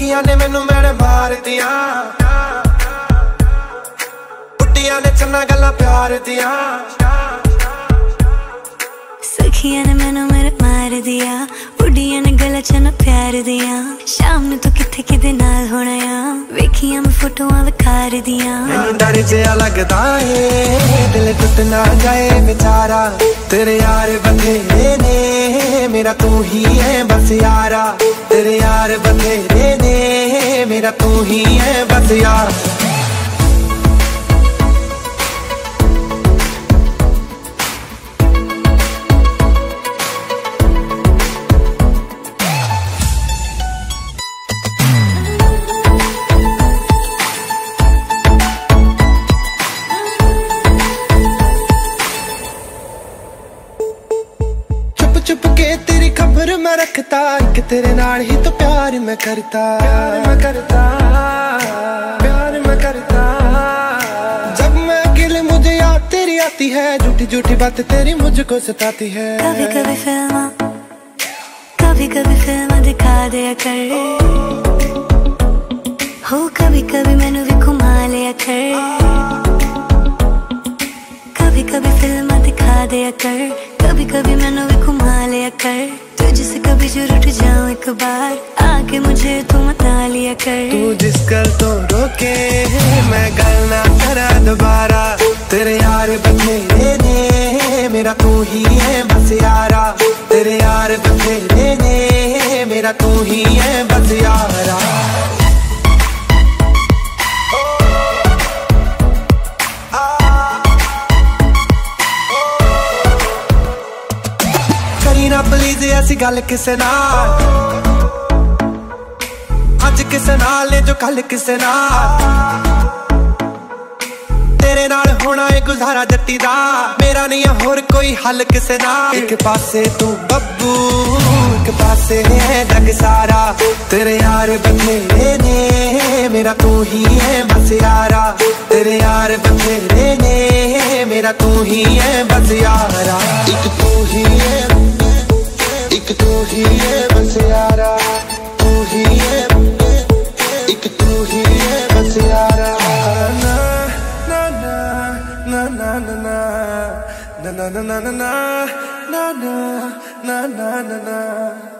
ਅੱਖੀਆਂ ਨੇ ਮੈਨੂੰ मार दिया ਬੁੱਢੀਆਂ ने चना गल प्यार दिया सखिया ने मैनू मेरे मार दिया बुढ़िया ने गल चन प्यार दिया शाम ने तू तो कि नाल होना या वेखिया मैं फ़ोटो विखार दिया डर जया लगता है दिल टूट ना जाए बेचारा तेरे यार बंदे ने मेरा तू ही है बस यारा तेरे यार बंदे ने मेरा तू ही है बस यार। छुप के तेरी खबर मैं रखता एक तेरे नाल ही तो प्यार मैं करता। प्यार मैं करता प्यार मैं करता। जब मैं अकेले मुझे याद तेरी आती है झूठी झूठी बात तेरी मुझको सताती है। कभी कभी फ़िल्म कभी कभी फ़िल्म दिखा दिया कर। हो कभी कभी मैनू भी घुमा लिया कर। कभी कभी फ़िल्म दिखा दिया कर। कभी कभी मैनू भी कर। तुझसे कभी जो रुट जाऊँ एक बार, आके मुझे तू मना लिया कर। तू जिस कल तो रोके मैं गल ना करा दोबारा। तेरे यार बथेरे ने मेरा तू ही है बस यारा। तेरे यार बथेरे ने मेरा तू ही है बस यारा। ਪਲੀਜ਼ ਐਸੀ ਗੱਲ ਕਿਸੇ ਨਾਲ ਅੱਜ ਕਿਸੇ ਨਾਲ ਨੇ ਜੋ ਕੱਲ ਕਿਸੇ ਨਾਲ ਤੇਰੇ ਨਾਲ ਹੋਣਾ ਏ ਗੁਜ਼ਾਰਾ ਜੱਟੀ ਦਾ ਮੇਰਾ ਨਹੀਂ ਆ ਹੋਰ ਕੋਈ ਹੱਲ ਕਿਸੇ ਨਾਲ ਇੱਕ ਪਾਸੇ ਤੂੰ ਬੱਬੂ ਇੱਕ ਪਾਸੇ ਹੈ ਜਗ ਸਾਰਾ ਤੇਰੇ ਯਾਰ ਬਥੇਰੇ ਨੇ ਮੇਰਾ ਤੂੰ ਹੀ ਹੈ ਬਸ ਯਾਰਾ ਤੇਰੇ ਯਾਰ ਬਥੇਰੇ ਨੇ ਮੇਰਾ ਤੂੰ ਹੀ ਹੈ ਬਸ ਯਾਰਾ ਇੱਕ ਤੂੰ ਹੀ ਹੈ एक तू ही है बस यारा तू ही है एक तू ही है बस यारा ना ना ना ना ना ना ना na na na na na na na na na na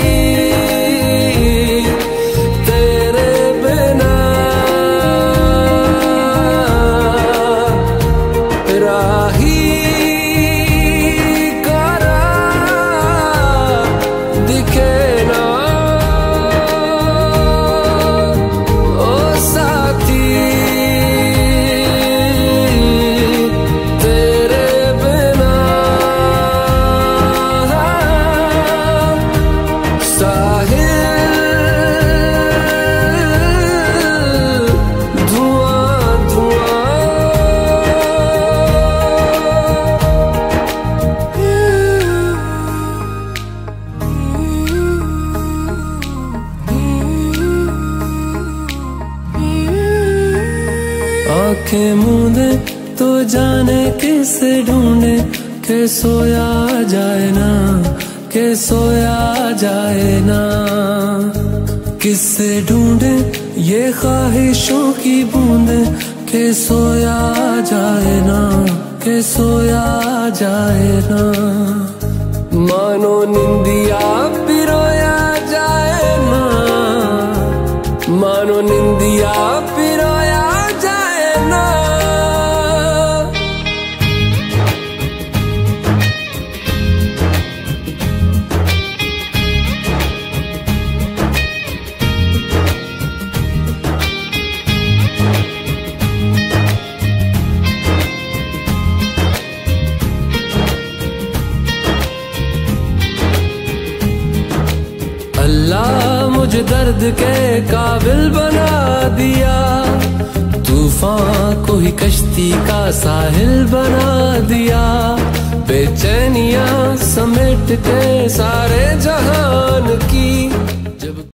आँखें मूंदे तो जाने किसे ढूंढे? के सोया जाए ना, के सोया जाए ना? किससे ढूंढे ये ख्वाहिशों की बूंदे? के सोया जाए ना, के सोया जाए ना? मानो निंदिया पिरोया जाए ना? मानो निंदिया दर्द के काबिल बना दिया। तूफ़ान को ही कश्ती का साहिल बना दिया। बेचैनिया समेट के सारे जहान की